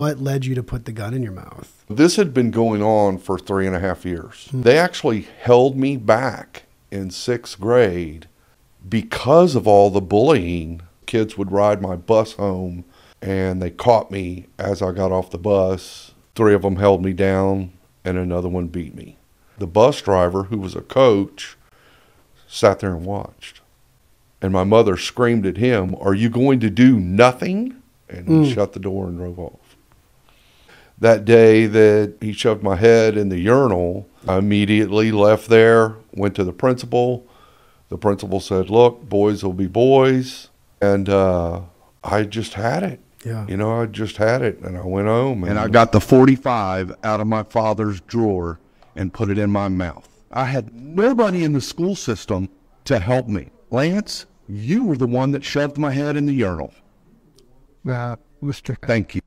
What led you to put the gun in your mouth? This had been going on for three and a half years. Hmm. They actually held me back in sixth grade because of all the bullying. Kids would ride my bus home and they caught me as I got off the bus. Three of them held me down and another one beat me. The bus driver, who was a coach, sat there and watched. And my mother screamed at him, Are you going to do nothing? And he hmm. shut the door and drove off. That day that he shoved my head in the urinal, I immediately left there, went to the principal. The principal said, Look, boys will be boys. And uh, I just had it. Yeah. You know, I just had it. And I went home. And I got the 45 out of my father's drawer and put it in my mouth. I had nobody in the school system to help me. Lance, you were the one that shoved my head in the urinal. Uh, Mr. Thank you.